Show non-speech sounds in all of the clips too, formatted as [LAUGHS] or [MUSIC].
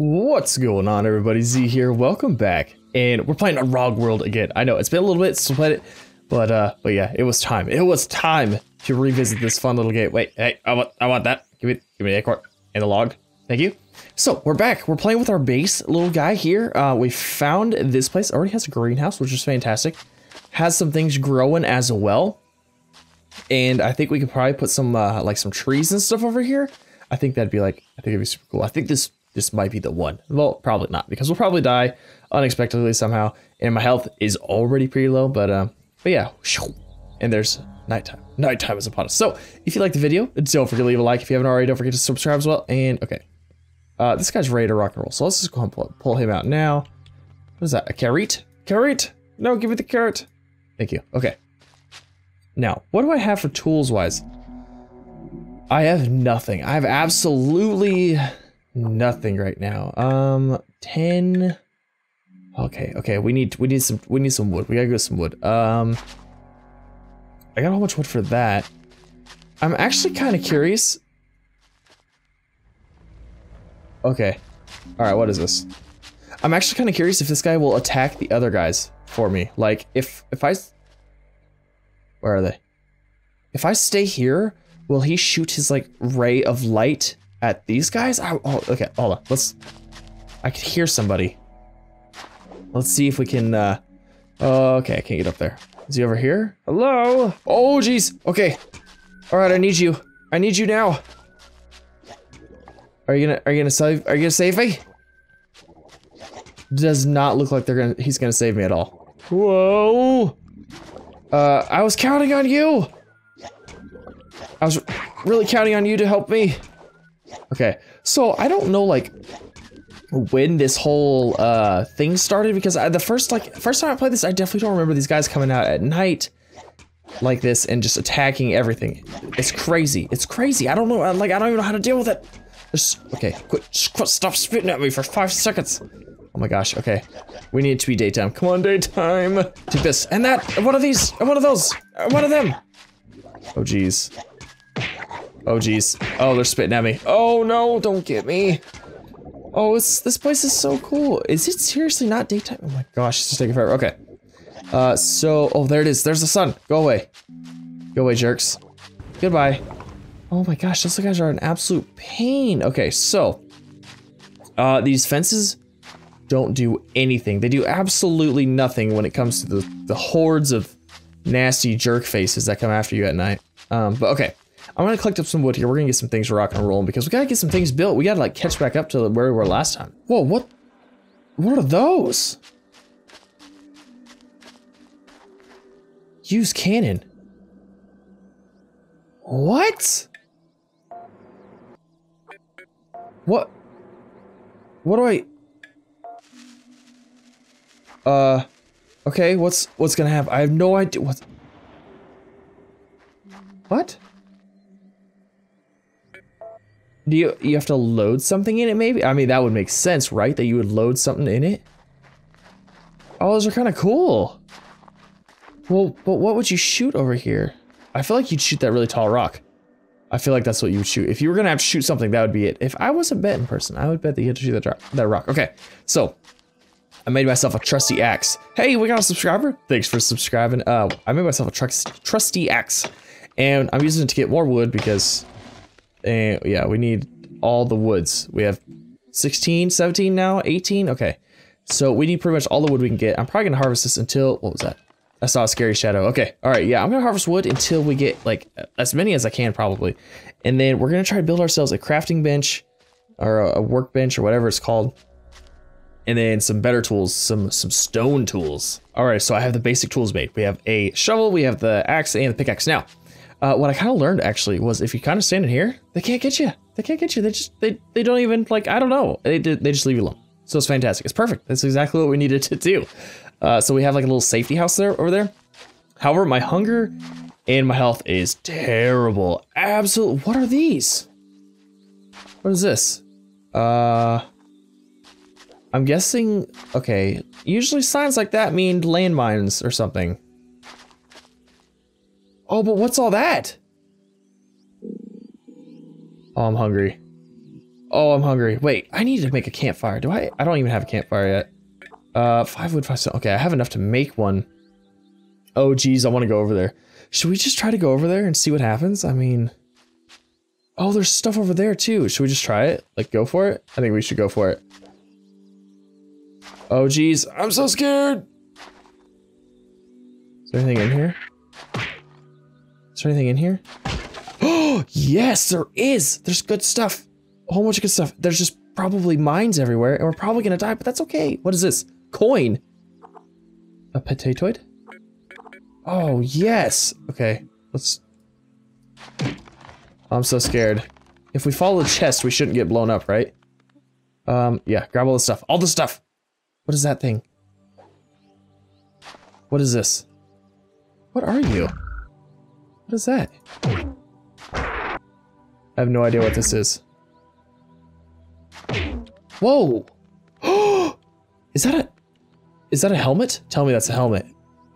What's going on, everybody? Z here. Welcome back, and we're playing a Wrongworld again. I know it's been a little bit since but uh, but yeah, it was time. It was time to revisit this fun little game. Wait, hey, I want, I want that. Give me, give me the acorn and the log. Thank you. So we're back. We're playing with our base little guy here. Uh, we found this place. Already has a greenhouse, which is fantastic. Has some things growing as well, and I think we could probably put some uh, like some trees and stuff over here. I think that'd be like, I think it'd be super cool. I think this this might be the one. Well, probably not because we'll probably die unexpectedly somehow, and my health is already pretty low. But um, but yeah, and there's nighttime. Nighttime is upon us. So if you like the video, don't forget to leave a like. If you haven't already, don't forget to subscribe as well. And okay, uh, this guy's ready to rock and roll. So let's just go and pull, pull him out now. What is that? A carrot? Carrot? No, give me the carrot. Thank you. Okay. Now, what do I have for tools wise? I have nothing. I have absolutely nothing right now. Um, 10. Okay, okay, we need we need some we need some wood. We gotta get some wood. Um, I got whole bunch wood for that. I'm actually kind of curious. Okay, all right. What is this? I'm actually kind of curious if this guy will attack the other guys for me. Like if if I, where are they? If I stay here, will he shoot his like ray of light at these guys? Oh, oh, okay, hold on. Let's. I can hear somebody. Let's see if we can. uh oh, Okay, I can't get up there. Is he over here? Hello? Oh, jeez. Okay. All right, I need you. I need you now. Are you gonna? Are you gonna save? Are you gonna save me? Does not look like they're gonna. He's gonna save me at all. Whoa. Uh, I was counting on you. I was really counting on you to help me. Okay, so I don't know like when this whole uh thing started because I, the first like first time I played this, I definitely don't remember these guys coming out at night like this and just attacking everything. It's crazy. It's crazy. I don't know. Like I don't even know how to deal with it. Just, okay, quit, quit. Stop spitting at me for five seconds. Oh my gosh. Okay, we need it to be daytime. Come on, daytime. Take this and that. One of these. One of those. One of them. Oh geez. Oh geez. Oh, they're spitting at me. Oh no, don't get me. Oh, this place is so cool. Is it seriously not daytime? Oh my gosh, it's just taking forever. Okay. Uh, so, oh, there it is. There's the sun. Go away. Go away, jerks. Goodbye. Oh my gosh, those guys are an absolute pain. Okay, so, uh, these fences don't do anything. They do absolutely nothing when it comes to the, the hordes of nasty jerk faces that come after you at night. Um, but okay. I'm gonna collect up some wood here. We're gonna get some things rocking and rolling because we gotta get some things built. We gotta like catch back up to where we were last time. Whoa, what? What are those? Use cannon. What? What? What do I? Uh, okay. What's what's gonna happen? I have no idea. What? What? Do you you have to load something in it maybe? I mean that would make sense, right? That you would load something in it? Oh, those are kind of cool. Well, but what would you shoot over here? I feel like you'd shoot that really tall rock. I feel like that's what you would shoot. If you were gonna have to shoot something, that would be it. If I was a betting person, I would bet that you had to shoot that, that rock. Okay, so I made myself a trusty axe. Hey, we got a subscriber. Thanks for subscribing. Uh, I made myself a trust, trusty axe, and I'm using it to get more wood because and yeah, we need all the woods. We have 16, 17 now, 18. Okay. So we need pretty much all the wood we can get. I'm probably gonna harvest this until, what was that? I saw a scary shadow. Okay. All right. Yeah, I'm gonna harvest wood until we get like as many as I can probably. And then we're gonna try to build ourselves a crafting bench or a workbench or whatever it's called. And then some better tools, some some stone tools. All right, so I have the basic tools made. We have a shovel, we have the axe and the pickaxe. Now, uh, what I kind of learned actually was if you kind of stand in here, they can't get you. They can't get you. They just they they don't even like I don't know. They they just leave you alone. So it's fantastic. It's perfect. That's exactly what we needed to do. Uh, so we have like a little safety house there over there. However, my hunger and my health is terrible. Absolute. What are these? What is this? Uh, I'm guessing. Okay. Usually signs like that mean landmines or something. Oh, but what's all that? Oh, I'm hungry. Oh, I'm hungry. Wait, I need to make a campfire. Do I? I don't even have a campfire yet. Uh, five wood, five stone. Okay, I have enough to make one. Oh, geez, I want to go over there. Should we just try to go over there and see what happens? I mean... Oh, there's stuff over there, too. Should we just try it? Like, go for it? I think we should go for it. Oh, geez, I'm so scared! Is there anything in here? Is there anything in here? Oh, [GASPS] yes, there is! There's good stuff. A whole bunch of good stuff. There's just probably mines everywhere, and we're probably gonna die, but that's okay. What is this? Coin. A potatoid? Oh, yes. Okay, let's... I'm so scared. If we follow the chest, we shouldn't get blown up, right? Um, yeah, grab all the stuff. All the stuff! What is that thing? What is this? What are you? What is that? I have no idea what this is. Whoa! [GASPS] is that a... Is that a helmet? Tell me that's a helmet.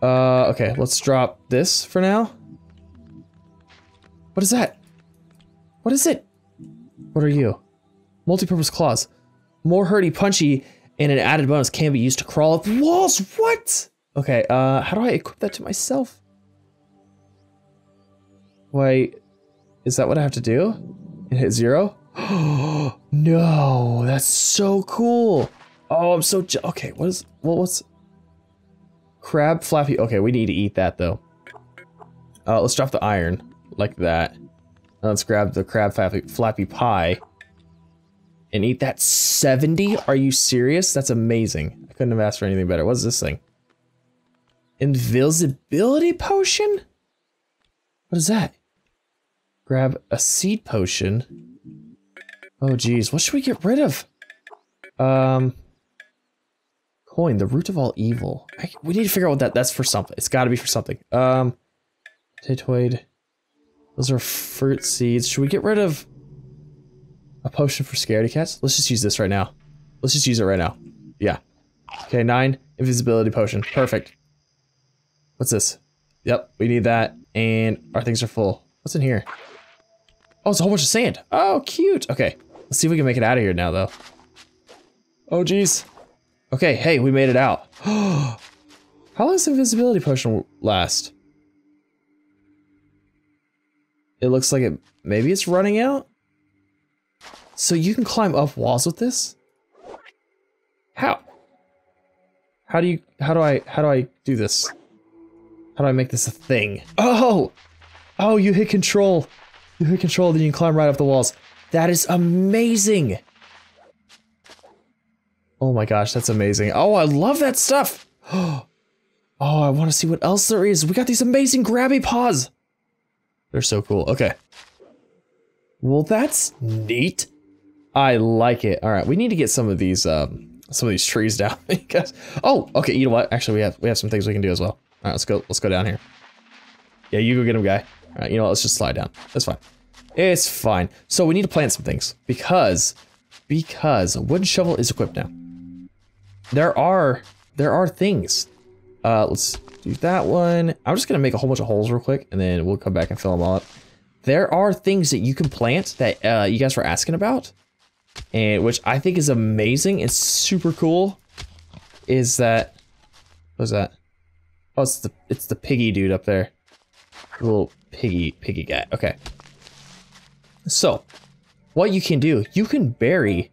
Uh, okay, let's drop this for now. What is that? What is it? What are you? Multi-purpose claws. More hurdy punchy and an added bonus can be used to crawl up walls. What? Okay, uh, how do I equip that to myself? Wait, is that what I have to do? And hit zero? [GASPS] no, that's so cool. Oh, I'm so okay. What is what? What's crab flappy? Okay, we need to eat that though. Uh, let's drop the iron like that. Let's grab the crab flappy, flappy pie and eat that 70? Are you serious? That's amazing. I couldn't have asked for anything better. What's this thing? Invisibility potion? What is that? Grab a seed potion. Oh geez, what should we get rid of? Um, coin, the root of all evil. I, we need to figure out what that, that's for something. It's gotta be for something. Um, potatoid. Those are fruit seeds. Should we get rid of a potion for scaredy cats? Let's just use this right now. Let's just use it right now. Yeah. Okay, nine. Invisibility potion. Perfect. What's this? Yep, we need that. And our things are full. What's in here? Oh, it's a whole bunch of sand. Oh, cute. Okay, let's see if we can make it out of here now, though. Oh, geez. Okay, hey, we made it out. [GASPS] How long does the invisibility potion last? It looks like it, maybe it's running out? So you can climb up walls with this? How? How do you, how do I, how do I do this? How do I make this a thing? Oh! Oh, you hit control. You hit control, then you can climb right up the walls. That is amazing! Oh my gosh, that's amazing. Oh, I love that stuff! [GASPS] Oh, I want to see what else there is. We got these amazing grabby paws! They're so cool. Okay. Well, that's neat. I like it. All right, we need to get some of these um some of these trees [LAUGHS] down because oh, okay, you know what? Actually, we have we have some things we can do as well. All right, let's go let's go down here. Yeah, you go get him, guy. All right, you know, let's just slide down. That's fine. It's fine. So we need to plant some things because because a wooden shovel is equipped now. There are there are things. Uh, let's do that one. I'm just gonna make a whole bunch of holes real quick, and then we'll come back and fill them all up. There are things that you can plant that uh, you guys were asking about, and which I think is amazing It's super cool. Is that what's that? Oh, it's the it's the piggy dude up there. Little piggy piggy guy. Okay. So, what you can do, you can bury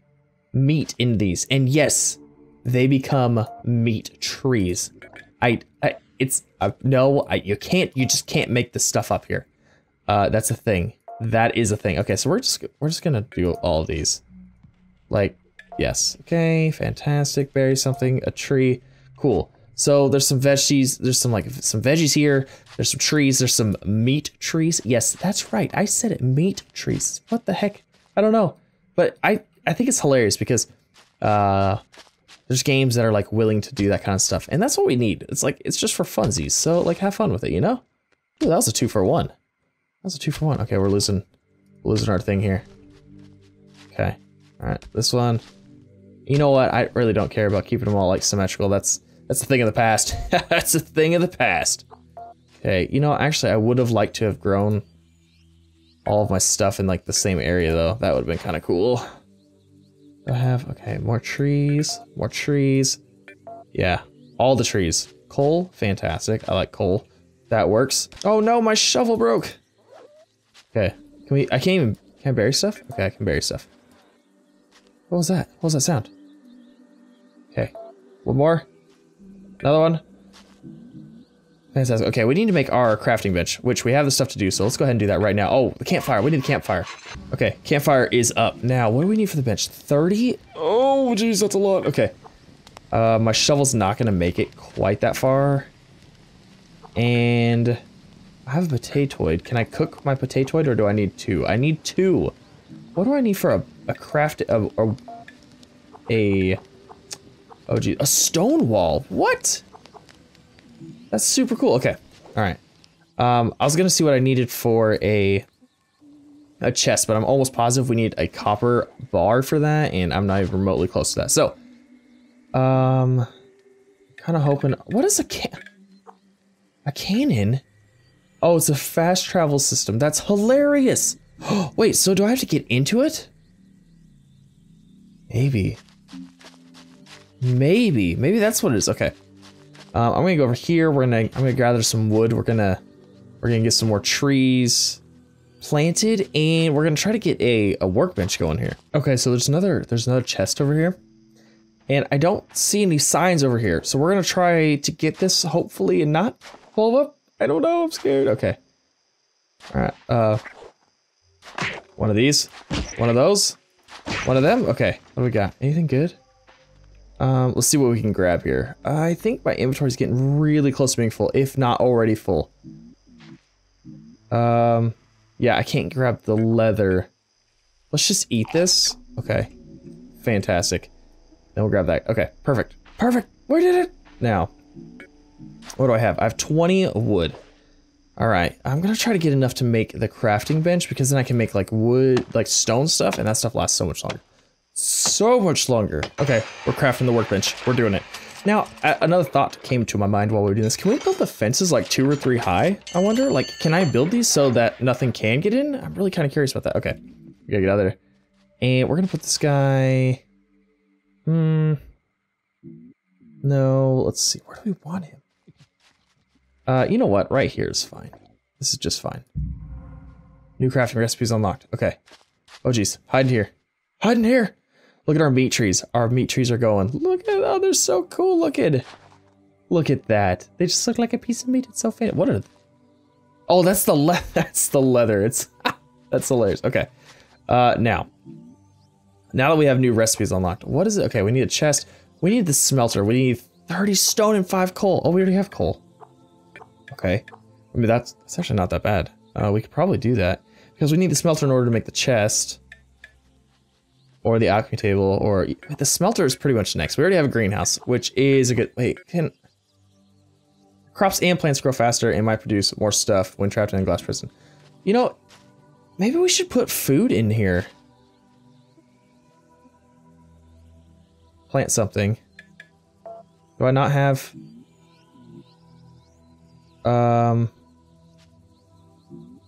meat in these, and yes, they become meat trees. I, I it's uh, no, I, you can't, you just can't make this stuff up here. Uh, that's a thing. That is a thing. Okay, so we're just we're just gonna do all these. Like, yes. Okay, fantastic. Bury something, a tree. Cool. So there's some veggies, there's some like some veggies here, there's some trees, there's some meat trees. Yes, that's right. I said it, meat trees. What the heck? I don't know. But I I think it's hilarious because uh there's games that are like willing to do that kind of stuff. And that's what we need. It's like it's just for funsies. So like have fun with it, you know? Ooh, that was a two for one. That was a two for one. Okay, we're losing losing our thing here. Okay. Alright, this one. You know what? I really don't care about keeping them all like symmetrical. That's that's a thing of the past. [LAUGHS] That's a thing of the past. Okay, you know, actually, I would have liked to have grown all of my stuff in like the same area though. That would have been kind of cool. I have, okay, more trees, more trees. Yeah, all the trees. Coal, fantastic. I like coal. That works. Oh no, my shovel broke. Okay, can we, I can't even, can I bury stuff? Okay, I can bury stuff. What was that? What was that sound? Okay, one more. Another one. Fantastic. Okay, we need to make our crafting bench, which we have the stuff to do, so let's go ahead and do that right now. Oh, the campfire. We need a campfire. Okay, campfire is up. Now, what do we need for the bench? 30? Oh, geez, that's a lot. Okay. Uh, my shovel's not going to make it quite that far. And I have a potatoid. Can I cook my potatoid, or do I need two? I need two. What do I need for a, a craft... A, a, a... Oh, geez. A stone wall. What? That's super cool. Okay. All right. Um, I was gonna see what I needed for a a chest, but I'm almost positive we need a copper bar for that, and I'm not even remotely close to that. So, um, kind of hoping. What is a can? A cannon? Oh, it's a fast travel system. That's hilarious. [GASPS] Wait, so do I have to get into it? Maybe. Maybe. Maybe that's what it is. Okay. Um, I'm gonna go over here. We're gonna I'm gonna gather some wood. We're gonna we're gonna get some more trees planted, and we're gonna try to get a a workbench going here. Okay, so there's another there's another chest over here, and I don't see any signs over here. So we're gonna try to get this hopefully and not pull up. I don't know. I'm scared. Okay. All right. Uh, one of these, one of those, one of them. Okay. What do we got? Anything good? Um, let's see what we can grab here. I think my inventory is getting really close to being full, if not already full. Um, yeah, I can't grab the leather. Let's just eat this. Okay, fantastic. Then we'll grab that. Okay, perfect. Perfect. Where did it. Now, what do I have? I have 20 wood. All right, I'm gonna try to get enough to make the crafting bench because then I can make like wood, like stone stuff, and that stuff lasts so much longer so much longer. Okay, we're crafting the workbench. We're doing it. Now, another thought came to my mind while we were doing this. Can we build the fences like two or three high? I wonder, like, can I build these so that nothing can get in? I'm really kind of curious about that. Okay, we gotta get out of there. And we're gonna put this guy... Hmm... No, let's see. Where do we want him? Uh, you know what? Right here is fine. This is just fine. New crafting recipes unlocked. Okay. Oh, geez. Hide in here. Hide in here! Look at our meat trees. Our meat trees are going. Look at, oh, they're so cool looking. Look at that. They just look like a piece of meat. It's so fancy. What are, oh, that's the le [LAUGHS] that's the leather. It's, [LAUGHS] that's hilarious. Okay. Uh, now, now that we have new recipes unlocked, what is it? Okay, we need a chest. We need the smelter. We need 30 stone and 5 coal. Oh, we already have coal. Okay. I mean, that's, that's actually not that bad. Uh, we could probably do that. Because we need the smelter in order to make the chest or the alchemy table, or the smelter is pretty much next. We already have a greenhouse, which is a good, wait, can, crops and plants grow faster and might produce more stuff when trapped in a glass prison. You know, maybe we should put food in here. Plant something. Do I not have, um,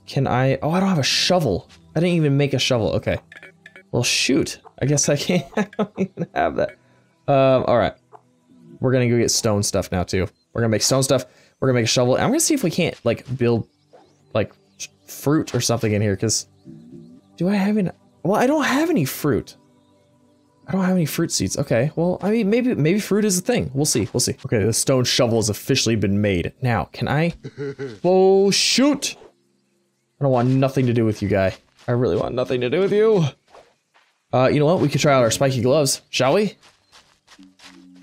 can I, oh, I don't have a shovel. I didn't even make a shovel, okay. Well, shoot. I guess I can't [LAUGHS] I don't even have that. Um, all right. We're gonna go get stone stuff now too. We're gonna make stone stuff. We're gonna make a shovel. I'm gonna see if we can't like build like fruit or something in here. Cause do I have any? Well, I don't have any fruit. I don't have any fruit seeds. Okay, well, I mean, maybe maybe fruit is a thing. We'll see. We'll see. Okay, the stone shovel has officially been made. Now, can I? [LAUGHS] Oh shoot! I don't want nothing to do with you, guy. I really want nothing to do with you. Uh, you know what? We could try out our spiky gloves, shall we?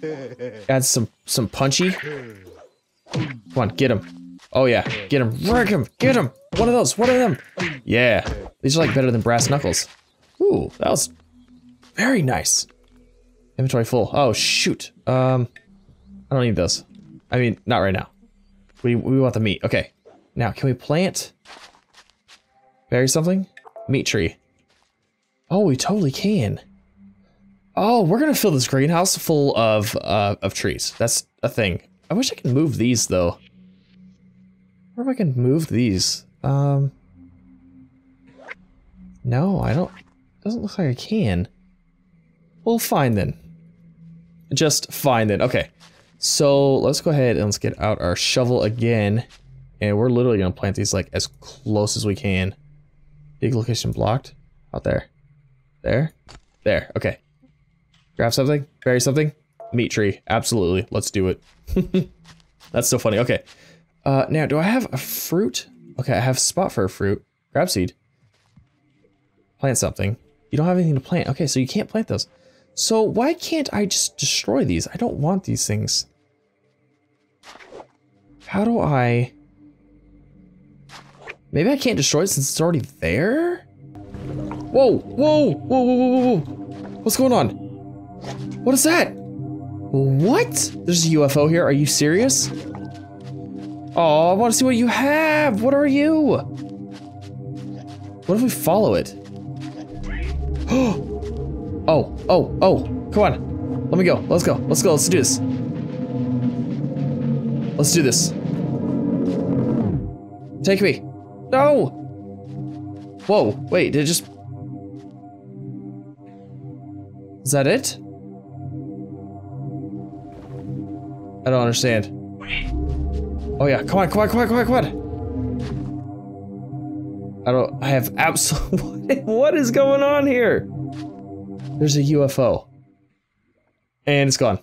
[LAUGHS] Add some some punchy. Come on, get him. Oh yeah, get him. Wreck him. Get him. One of those. One of them. Yeah, these are like better than brass knuckles. Ooh, that was very nice. Inventory full. Oh shoot. Um, I don't need those. I mean, not right now. We we want the meat. Okay. Now, can we plant? Bury something? Meat tree. Oh, we totally can. Oh, we're gonna fill this greenhouse full of uh, of trees. That's a thing. I wish I could move these though. Or if I can move these. Um. No, I don't. Doesn't look like I can. Well, fine then. Just fine then. Okay. So let's go ahead and let's get out our shovel again. And we're literally to plant these like as close as we can. Big location blocked. Out there. There. There. Okay. Grab something. Bury something. Meat tree. Absolutely. Let's do it. [LAUGHS] That's so funny. Okay. Uh, now, do I have a fruit? Okay, I have spot for a fruit. Grab seed. Plant something. You don't have anything to plant. Okay, so you can't plant those. So why can't I just destroy these? I don't want these things. How do I... Maybe I can't destroy it since it's already there? Whoa, whoa, whoa, whoa, whoa, whoa, What's going on? What is that? What? There's a UFO here. Are you serious? Oh, I want to see what you have. What are you? What if we follow it? [GASPS] oh, oh, oh. Come on. Let me go. Let's go. Let's go. Let's do this. Let's do this. Take me. No! Whoa, wait, did it just... Is that it? I don't understand. Oh yeah, come on, come on, come on, come on, come on! I don't, I have absolute, [LAUGHS] what is going on here? There's a UFO. And it's gone.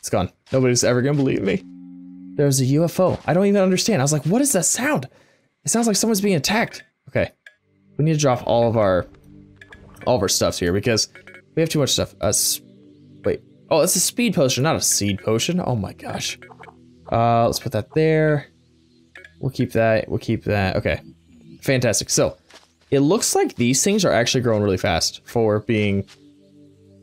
It's gone. Nobody's ever gonna believe me. There's a UFO. I don't even understand. I was like, what is that sound? It sounds like someone's being attacked. Okay. We need to drop all of our all of our stuffs here because we have too much stuff. Us. wait. Oh, it's a speed potion, not a seed potion. Oh my gosh. Uh, let's put that there. We'll keep that. We'll keep that. Okay. Fantastic. So, it looks like these things are actually growing really fast for being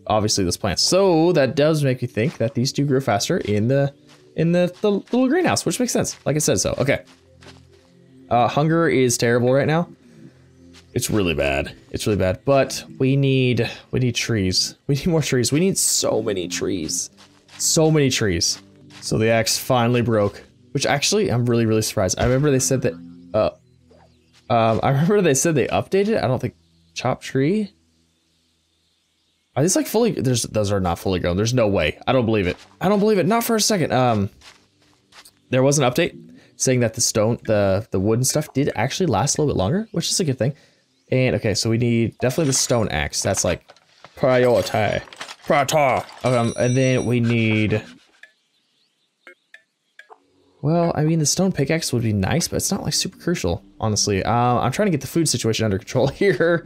obviously this plant. So that does make me think that these do grow faster in the in the, the little greenhouse, which makes sense. Like I said so. Okay. Uh, hunger is terrible right now. It's really bad. It's really bad. But we need we need trees. We need more trees. We need so many trees. So many trees. So the axe finally broke. Which actually I'm really, really surprised. I remember they said that uh um I remember they said they updated. I don't think chop tree. Are these like fully there's those are not fully grown. There's no way. I don't believe it. I don't believe it. Not for a second. Um there was an update saying that the stone, the the wooden stuff did actually last a little bit longer, which is a good thing. And okay, so we need definitely the stone axe. That's like priority. Priority. Um, and then we need. Well, I mean, the stone pickaxe would be nice, but it's not like super crucial, honestly. Uh, I'm trying to get the food situation under control [LAUGHS] here.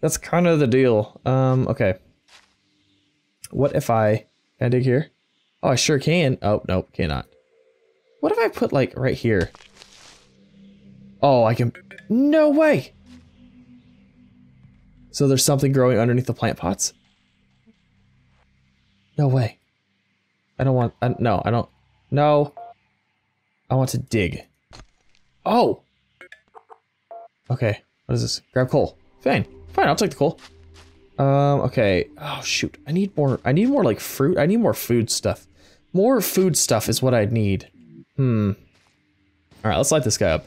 That's kind of the deal. Um, okay. What if I, can I dig here? Oh, I sure can. Oh, nope, cannot. What if I put like right here? Oh, I can, no way. So there's something growing underneath the plant pots? No way. I don't want, I, no, I don't, no. I want to dig. Oh! Okay, what is this? Grab coal. Fine, fine, I'll take the coal. Um, okay. Oh, shoot. I need more, I need more, like, fruit. I need more food stuff. More food stuff is what I need. Hmm. Alright, let's light this guy up.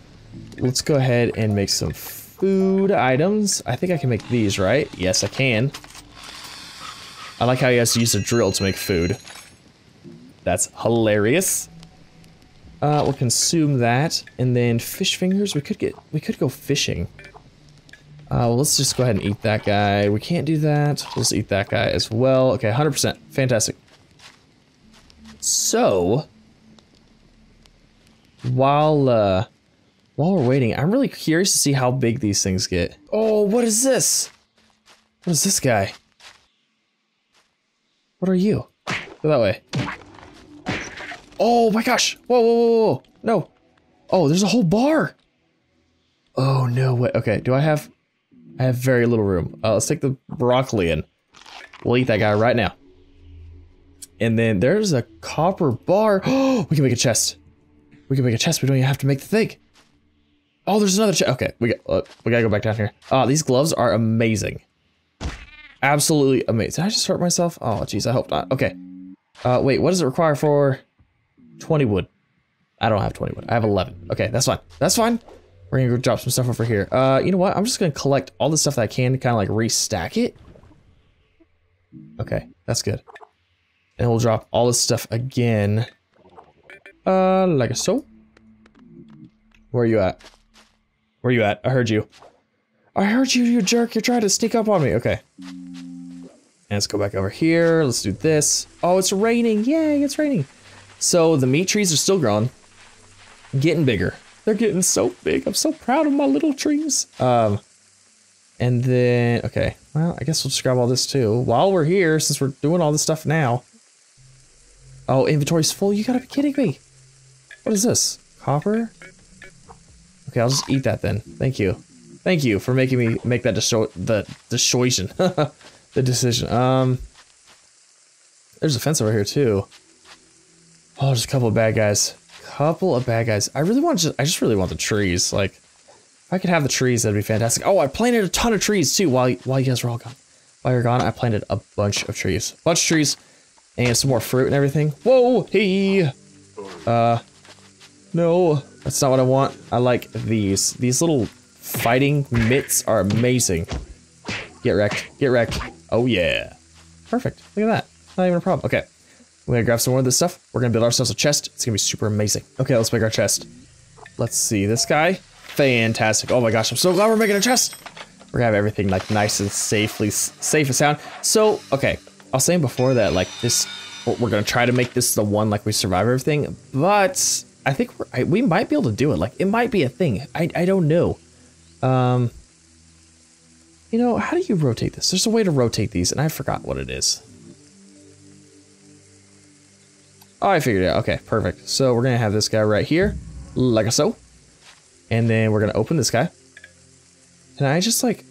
Let's go ahead and make some food items. I think I can make these, right? Yes, I can. I like how he has to use a drill to make food. That's hilarious. Uh, we'll consume that, and then fish fingers. We could get, we could go fishing. Uh, well, let's just go ahead and eat that guy. We can't do that. Let's eat that guy as well. Okay, 100%. Fantastic. So, while uh, while we're waiting, I'm really curious to see how big these things get. Oh, what is this? What is this guy? What are you? Go that way. Oh my gosh! Whoa, whoa, whoa, whoa! No! Oh, there's a whole bar! Oh, no way. Okay, do I have... I have very little room. Uh, let's take the broccoli in. We'll eat that guy right now. And then there's a copper bar. Oh, [GASPS] we can make a chest. We can make a chest. We don't even have to make the thing. Oh, there's another chest. Okay, we got. Uh, we gotta go back down here. Uh, these gloves are amazing. Absolutely amazing. Did I just hurt myself? Oh, jeez. I hope not. Okay. Uh, wait. What does it require for 20 wood? I don't have 20 wood. I have 11. Okay, that's fine. That's fine. We're gonna go drop some stuff over here. Uh, you know what? I'm just gonna collect all the stuff that I can to kind of like restack it. Okay, that's good. And we'll drop all this stuff again. Uh, like so. Where are you at? Where are you at? I heard you. I heard you, you jerk. You're trying to sneak up on me. Okay. And let's go back over here. Let's do this. Oh, it's raining. Yay, it's raining. So the meat trees are still growing. Getting bigger. They're getting so big. I'm so proud of my little trees. Um, and then, okay. Well, I guess we'll just grab all this too. While we're here, since we're doing all this stuff now. Oh, inventory's full. You gotta be kidding me. What is this? Copper? Okay, I'll just eat that then. Thank you. Thank you for making me make that the decision. [LAUGHS] the decision. Um, there's a fence over here too. Oh, there's a couple of bad guys. Couple of bad guys. I really want just, I just really want the trees. Like, if I could have the trees, that'd be fantastic. Oh, I planted a ton of trees too while while you guys were all gone. While you're gone, I planted a bunch of trees. Bunch of trees and some more fruit and everything. Whoa, hey. Uh, no, that's not what I want. I like these. These little fighting mitts are amazing. Get wrecked. Get wrecked. Oh, yeah. Perfect. Look at that. Not even a problem. Okay. We're gonna grab some more of this stuff. We're gonna build ourselves a chest. It's gonna be super amazing. Okay, let's make our chest. Let's see. This guy. Fantastic. Oh my gosh, I'm so glad we're making a chest. We're gonna have everything like nice and safely safe and sound. So, okay. I was saying before that like this, we're gonna try to make this the one like we survive everything, but I think I, we might be able to do it. Like, it might be a thing. I, I don't know. Um, you know, how do you rotate this? There's a way to rotate these, and I forgot what it is. Oh, I figured it out. Okay, perfect. So we're going to have this guy right here, like so. And then we're going to open this guy. And I just like...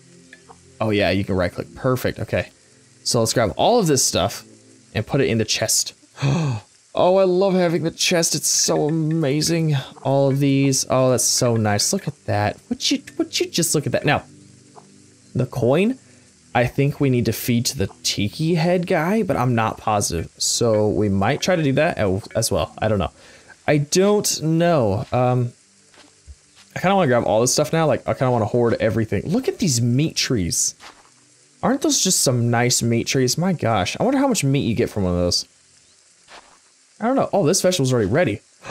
Oh, yeah, you can right-click. Perfect. Okay. So let's grab all of this stuff and put it in the chest. [GASPS] Oh, I love having the chest. It's so amazing. All of these. Oh, that's so nice. Look at that. Would you would you just look at that? Now, the coin, I think we need to feed to the tiki head guy, but I'm not positive. So we might try to do that as well. I don't know. I don't know. Um, I kind of want to grab all this stuff now. Like, I kind of want to hoard everything. Look at these meat trees. Aren't those just some nice meat trees? My gosh. I wonder how much meat you get from one of those. I don't know. Oh, this vegetable's already ready. [GASPS]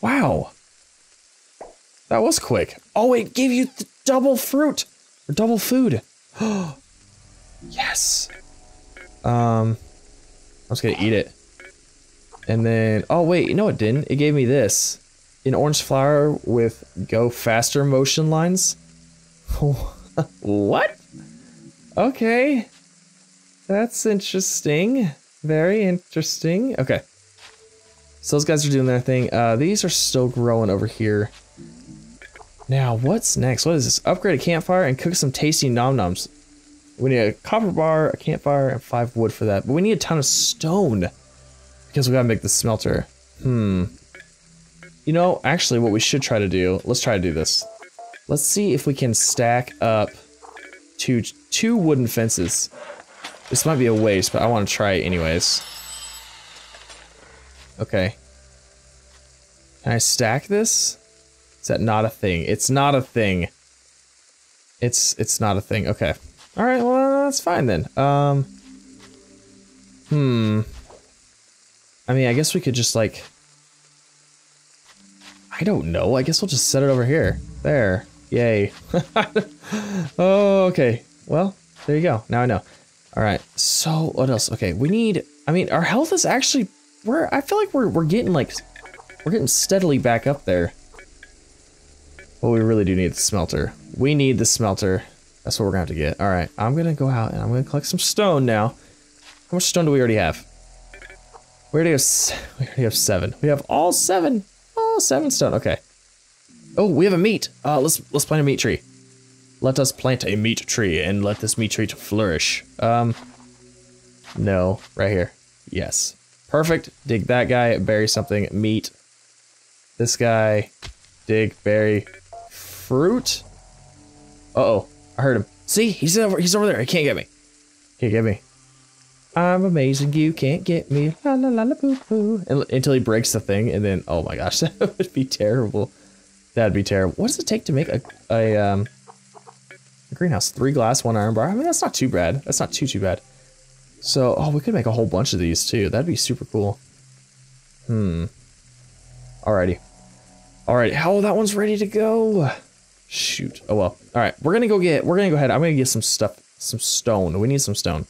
wow. That was quick. Oh, it gave you double fruit. Or double food. [GASPS] yes. Um, I was gonna eat it. And then, oh wait, no it didn't. It gave me this. An orange flower with go faster motion lines. [LAUGHS] what? Okay. That's interesting. Very interesting. Okay. So those guys are doing their thing. Uh, these are still growing over here. Now, what's next? What is this? Upgrade a campfire and cook some tasty nom noms. We need a copper bar, a campfire, and five wood for that. But we need a ton of stone. Because we gotta make the smelter. Hmm. You know, actually what we should try to do, let's try to do this. Let's see if we can stack up two, two wooden fences. This might be a waste, but I want to try it anyways. Okay. Can I stack this? Is that not a thing? It's not a thing. It's it's not a thing. Okay. All right. Well, that's fine then. Um. Hmm. I mean, I guess we could just like. I don't know. I guess we'll just set it over here. There. Yay. [LAUGHS] oh, okay. Well, there you go. Now I know. All right. So what else? Okay, we need. I mean, our health is actually we're I feel like we're we're getting like we're getting steadily back up there. Well, we really do need the smelter. We need the smelter. That's what we're gonna have to get. All right, I'm gonna go out and I'm gonna collect some stone now. How much stone do we already have? We already have we already have seven. We have all seven. All seven stone. Okay. Oh, we have a meat. Uh, let's let's plant a meat tree. Let us plant a meat tree and let this meat tree flourish. Um, no, right here. Yes. Perfect. Dig that guy, bury something, meat. This guy, dig, bury, fruit. Uh oh, I heard him. See, he's over. He's over there. He can't get me. Can't get me. I'm amazing. You can't get me. La la la la boo boo. Until he breaks the thing, and then oh my gosh, [LAUGHS] that would be terrible. That'd be terrible. What does it take to make a a um a greenhouse? Three glass, one iron bar. I mean, that's not too bad. That's not too too bad. So, oh, we could make a whole bunch of these too. That'd be super cool. Hmm. Alrighty. Alright, oh, that one's ready to go. Shoot. Oh well. Alright, we're gonna go get, we're gonna go ahead. I'm gonna get some stuff, some stone. We need some stone.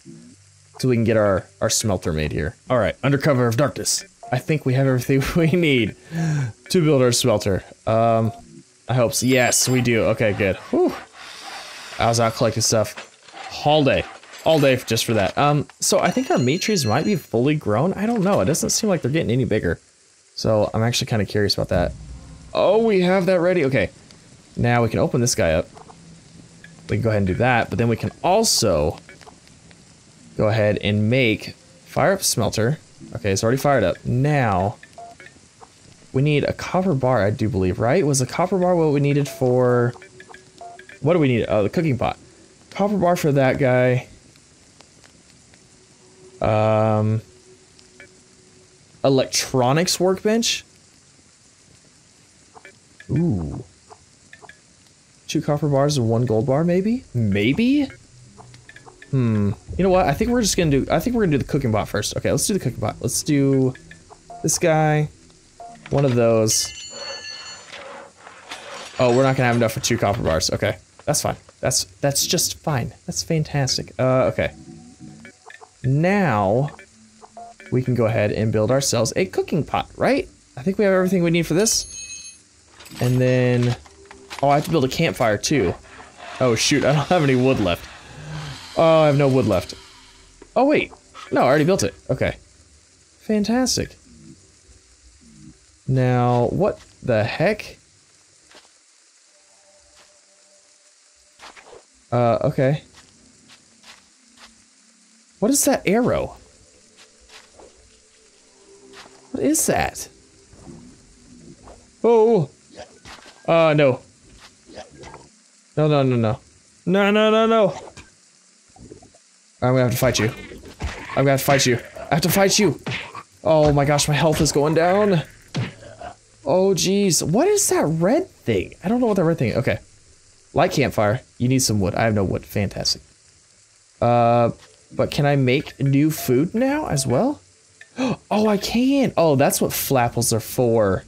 So we can get our, our smelter made here. Alright, under cover of darkness. I think we have everything [LAUGHS] we need to build our smelter. Um, I hope so. Yes, we do. Okay, good. Whew. I was out collecting stuff all day. All day just for that. Um, so I think our meat trees might be fully grown. I don't know. It doesn't seem like they're getting any bigger. So I'm actually kind of curious about that. Oh, we have that ready. Okay. Now we can open this guy up. We can go ahead and do that, but then we can also go ahead and make fire up smelter. Okay, it's already fired up. Now we need a copper bar, I do believe, right? Was a copper bar what we needed for what do we need? Oh, the cooking pot. Copper bar for that guy. Um electronics workbench. Ooh. Two copper bars and one gold bar, maybe? Maybe? Hmm. You know what? I think we're just gonna do- I think we're gonna do the cooking pot first. Okay, let's do the cooking pot. Let's do this guy. One of those. Oh, we're not gonna have enough for two copper bars. Okay, that's fine. That's that's just fine. That's fantastic. Uh, okay. Now, we can go ahead and build ourselves a cooking pot, right? I think we have everything we need for this. And then... Oh, I have to build a campfire too. Oh shoot, I don't have any wood left. Oh, I have no wood left. Oh wait, no, I already built it. Okay. Fantastic. Now, what the heck? Uh, okay. What is that arrow? What is that? Oh! Uh, no. No, no, no, no. No, no, no, no! I'm gonna have to fight you. I'm gonna have to fight you. I have to fight you! Oh my gosh, my health is going down! Oh jeez, what is that red thing? I don't know what that red thing is. Okay. Light campfire. You need some wood. I have no wood. Fantastic. Uh, but can I make new food now as well? [GASPS] Oh, I can! Oh, that's what flapples are for.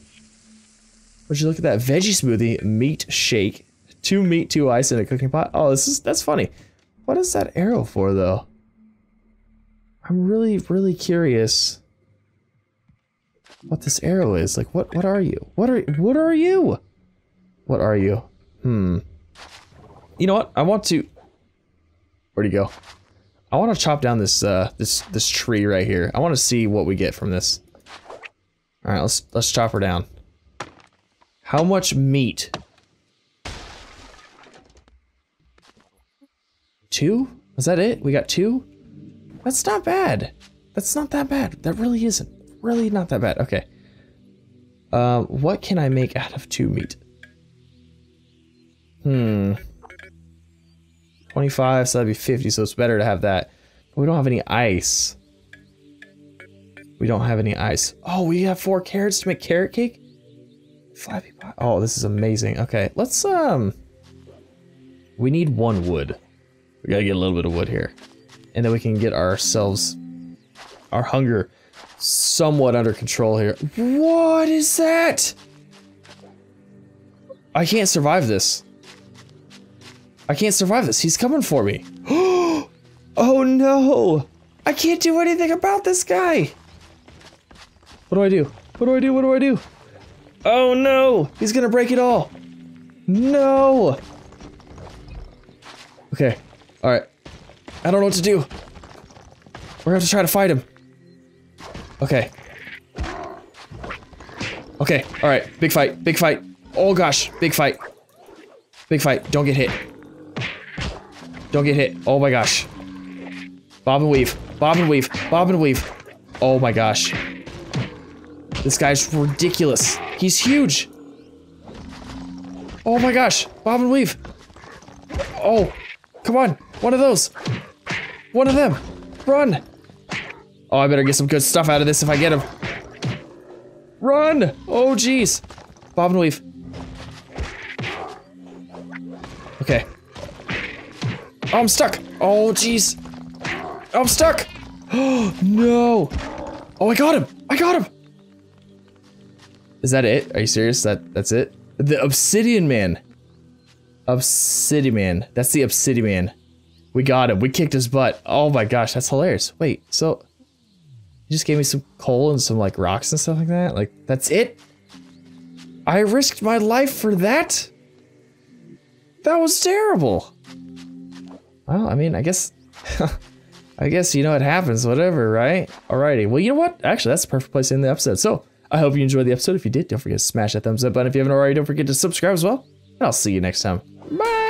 Would you look at that veggie smoothie, meat shake, two meat, two ice in a cooking pot? Oh, this is that's funny. What is that arrow for though? I'm really, really curious what this arrow is. Like what what are you? What are what are you? What are you? Hmm. You know what? I want to Where'd he go? I want to chop down this uh this this tree right here. I want to see what we get from this. All right, let's let's chop her down. How much meat? Two? Is that it? We got two? That's not bad. That's not that bad. That really isn't. Really not that bad. Okay. Um, what can I make out of two meat? Hmm. 25, so that'd be 50, so it's better to have that. But we don't have any ice. We don't have any ice. Oh, we have four carrots to make carrot cake? Flappy pie. Oh, this is amazing. Okay, let's, um... We need one wood. We gotta get a little bit of wood here. And then we can get ourselves... Our hunger somewhat under control here. What is that? I can't survive this. I can't survive this. He's coming for me. [GASPS] oh no! I can't do anything about this guy! What do I do? What do I do? What do I do? Oh no! He's gonna break it all! No! Okay. Alright. I don't know what to do. We're gonna have to try to fight him. Okay. Okay, alright. Big fight. Big fight. Oh gosh. Big fight. Big fight. Don't get hit. Don't get hit. Oh my gosh. Bob and weave. Bob and weave. Bob and weave. Oh my gosh. This guy's ridiculous. He's huge. Oh my gosh. Bob and weave. Oh. Come on. One of those. One of them. Run. Oh, I better get some good stuff out of this if I get him. Run. Oh, jeez. Bob and weave. Oh, I'm stuck. Oh, jeez. Oh, I'm stuck. Oh, [GASPS] no! Oh, I got him! I got him! Is that it? Are you serious? That that's it? The Obsidian Man. Obsidian Man. That's the Obsidian Man. We got him. We kicked his butt. Oh my gosh, that's hilarious. Wait, so you just gave me some coal and some like rocks and stuff like that? Like that's it? I risked my life for that? That was terrible. Well, I mean, I guess [LAUGHS] I guess you know it happens, whatever, right? Alrighty. Well, you know what? Actually, that's the perfect place to end the episode. So I hope you enjoyed the episode. If you did, don't forget to smash that thumbs up button. If you haven't already, don't forget to subscribe as well. And I'll see you next time. Bye!